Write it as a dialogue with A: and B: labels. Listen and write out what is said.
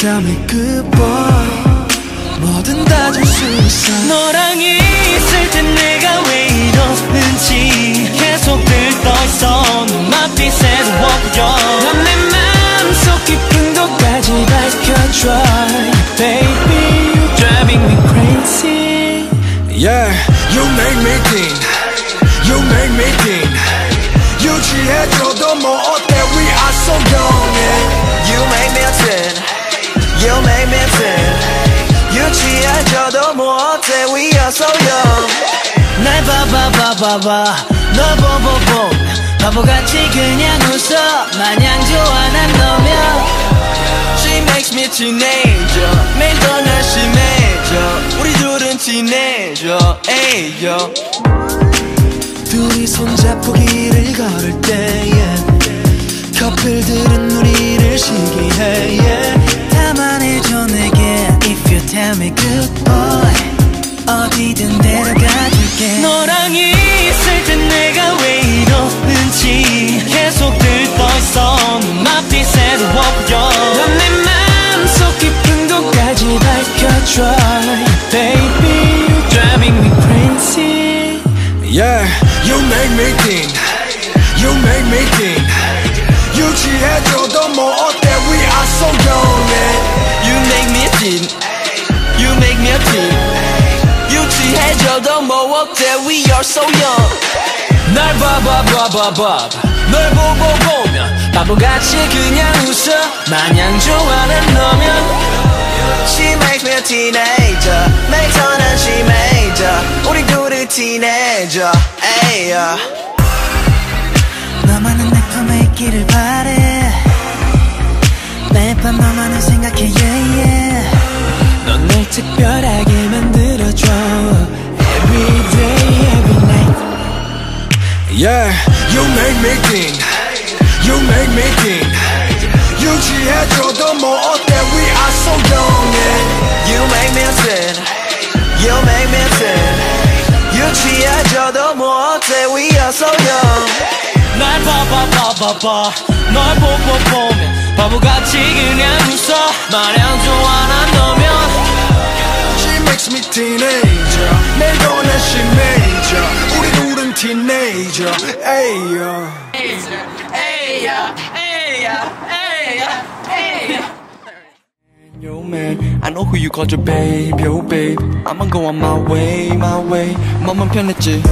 A: tell me good boy 뭐든 다 줄 수 있어 너랑 있을 땐 내가 왜 이러는지 계속 들떠있어 눈앞빛에도 워크요 넌내 맘속 깊은 곳까지 밝혀줘 Baby you driving me crazy
B: Yeah, you make me think You make me think
A: 봐봐. 봐봐 봐널 보고 보면 바보같이 그냥 웃어. 마냥 좋아 난 너면.
C: She makes me teenager. 매일 더 날씬해져. 우리 둘은 teenager. 에이요
A: 둘이 손잡고 길을 걸을 때엔 커플들은 우리를 시기해 yeah.
B: Yeah, you make me think You make me think 유지해줘도 뭐 어때 We are so young yeah.
C: You make me tin You make me tin 유치해져도 뭐 어때 We are so young
A: 날 봐봐 봐봐 봐봐 널 보고 보면 바보같이 그냥 웃어 마냥 좋아 난 너면
C: She makes me a teenager 에이요
A: 너만은 내 품에 있기를 바래 매일 밤 너만을 생각해 yeah yeah 넌날 특별하게 만들어줘 Every day every night
B: Yeah, you make me think You make me think 유지해줘도 뭐 어때 We are so young
A: 봐봐 봐 널 보고 보면 바보같이 그냥 웃어 마냥 좋아 난 너면
B: She makes me teenager 매일 더 날씬해져 우리 둘은 teenager Ayo.
C: Yo man, I know who you called your babe, yo babe I'ma go on my way, my way 맘만 편했지